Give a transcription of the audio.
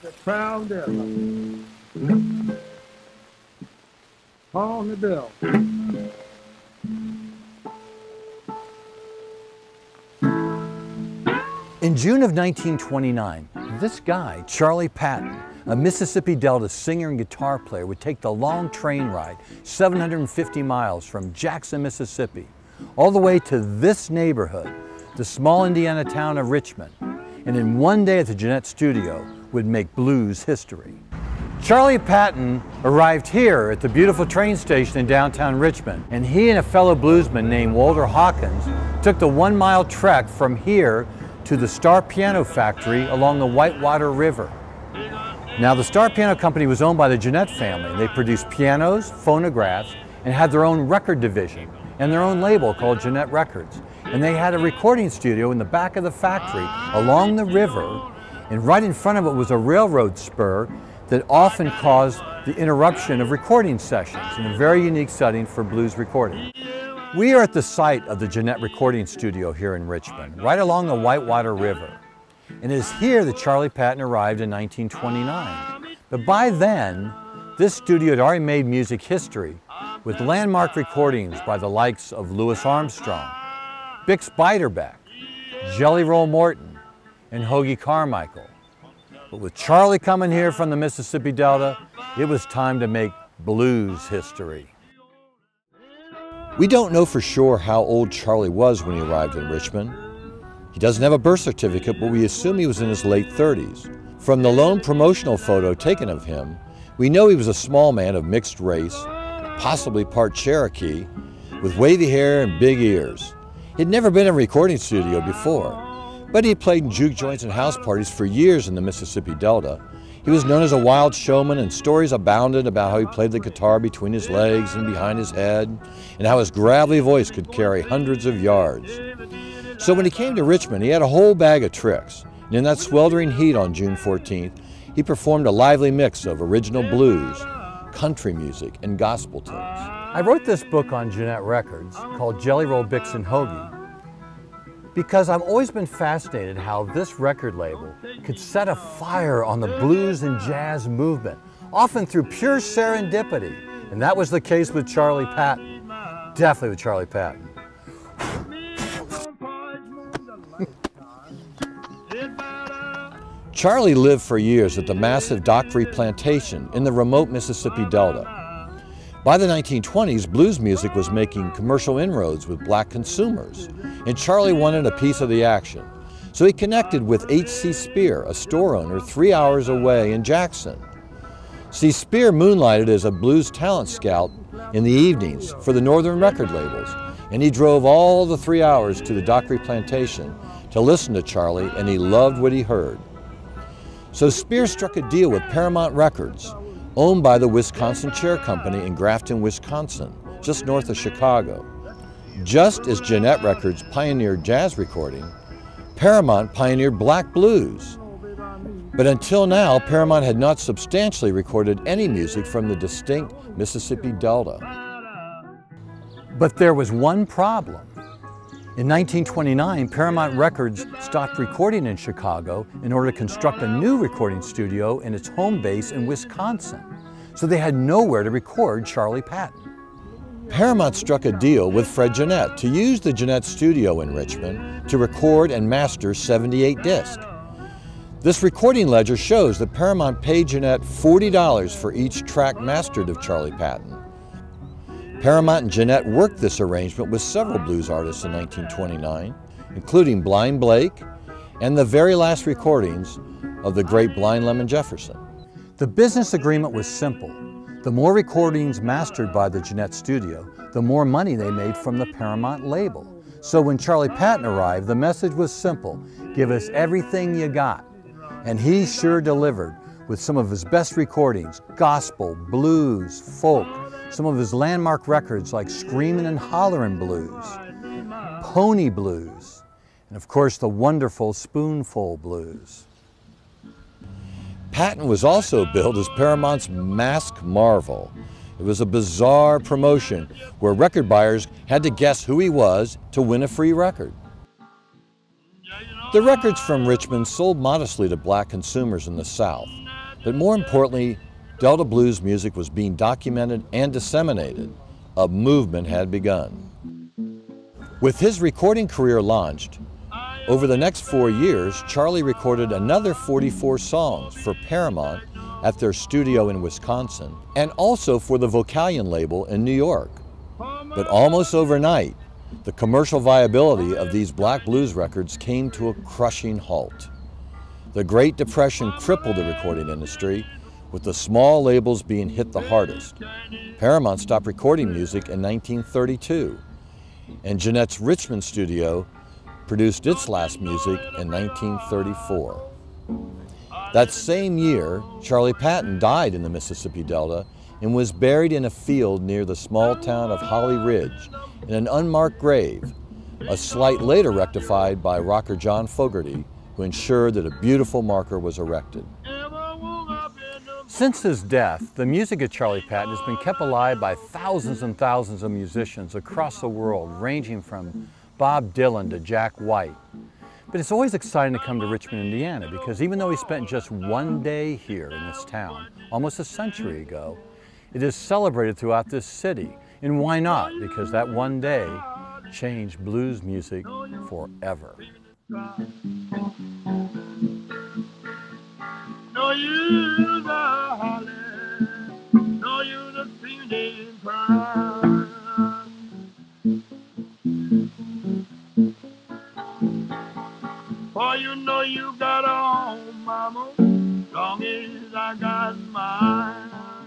The crown there. On the bill. In June of 1929, this guy, Charley Patton, a Mississippi Delta singer and guitar player, would take the long train ride, 750 miles from Jackson, Mississippi, all the way to this neighborhood, the small Indiana town of Richmond, and in one day at the Gennett studio would make blues history. Charley Patton arrived here at the beautiful train station in downtown Richmond, and he and a fellow bluesman named Walter Hawkins took the one mile trek from here to the Star Piano Factory along the Whitewater River. Now, the Star Piano Company was owned by the Gennett family. They produced pianos, phonographs, and had their own record division and their own label called Gennett Records. And they had a recording studio in the back of the factory along the river, and right in front of it was a railroad spur that often caused the interruption of recording sessions in a very unique setting for blues recording. We are at the site of the Gennett Recording Studio here in Richmond, right along the Whitewater River. And it is here that Charley Patton arrived in 1929. But by then, this studio had already made music history with landmark recordings by the likes of Louis Armstrong, Bix Beiderbecke, Jelly Roll Morton, and Hoagy Carmichael. But with Charley coming here from the Mississippi Delta, it was time to make blues history. We don't know for sure how old Charley was when he arrived in Richmond. He doesn't have a birth certificate, but we assume he was in his late 30s. From the lone promotional photo taken of him, we know he was a small man of mixed race, possibly part Cherokee, with wavy hair and big ears. He'd never been in a recording studio before, but he played in juke joints and house parties for years in the Mississippi Delta, he was known as a wild showman, and stories abounded about how he played the guitar between his legs and behind his head, and how his gravelly voice could carry hundreds of yards. So when he came to Richmond, he had a whole bag of tricks. And in that sweltering heat on June 14th, he performed a lively mix of original blues, country music, and gospel tunes. I wrote this book on Gennett Records called Jelly Roll Bix and Hoagy because I've always been fascinated how this record label could set a fire on the blues and jazz movement, often through pure serendipity. And that was the case with Charley Patton. Definitely with Charley Patton. Charley lived for years at the massive Dockery Plantation in the remote Mississippi Delta. By the 1920s, blues music was making commercial inroads with black consumers, and Charley wanted a piece of the action. So he connected with H.C. Speir, a store owner three hours away in Jackson. See, Speir moonlighted as a blues talent scout in the evenings for the Northern record labels, and he drove all the three hours to the Dockery Plantation to listen to Charley, and he loved what he heard. So Speir struck a deal with Paramount Records, owned by the Wisconsin Chair Company in Grafton, Wisconsin, just north of Chicago. Just as Gennett Records pioneered jazz recording, Paramount pioneered black blues. But until now, Paramount had not substantially recorded any music from the distinct Mississippi Delta. But there was one problem. In 1929, Paramount Records stopped recording in Chicago in order to construct a new recording studio in its home base in Wisconsin. So they had nowhere to record Charley Patton. Paramount struck a deal with Fred Gennett to use the Gennett studio in Richmond to record and master 78 discs. This recording ledger shows that Paramount paid Gennett $40 for each track mastered of Charley Patton. Paramount and Gennett worked this arrangement with several blues artists in 1929, including Blind Blake and the very last recordings of the great Blind Lemon Jefferson. The business agreement was simple. The more recordings mastered by the Gennett studio, the more money they made from the Paramount label. So when Charley Patton arrived, the message was simple, give us everything you got. And he sure delivered with some of his best recordings, gospel, blues, folk, some of his landmark records like Screamin' and Hollerin' Blues, Pony Blues, and of course the wonderful Spoonful Blues. Patton was also billed as Paramount's Mask Marvel. It was a bizarre promotion where record buyers had to guess who he was to win a free record. The records from Richmond sold modestly to black consumers in the South, But more importantly, Delta blues music was being documented and disseminated. A movement had begun. With his recording career launched, over the next four years, Charley recorded another 44 songs for Paramount at their studio in Wisconsin and also for the Vocalion label in New York. But almost overnight, the commercial viability of these black blues records came to a crushing halt. The Great Depression crippled the recording industry, with the small labels being hit the hardest. Paramount stopped recording music in 1932, and Gennett's Richmond studio produced its last music in 1934. That same year, Charley Patton died in the Mississippi Delta and was buried in a field near the small town of Holly Ridge in an unmarked grave, a slight later rectified by rocker John Fogerty, who ensured that a beautiful marker was erected. Since his death, the music of Charley Patton has been kept alive by thousands and thousands of musicians across the world, ranging from Bob Dylan to Jack White. But it's always exciting to come to Richmond, Indiana, because even though he spent just one day here in this town, almost a century ago, it is celebrated throughout this city. And why not? Because that one day changed blues music forever. For you know you got a home, mama, long as I got mine.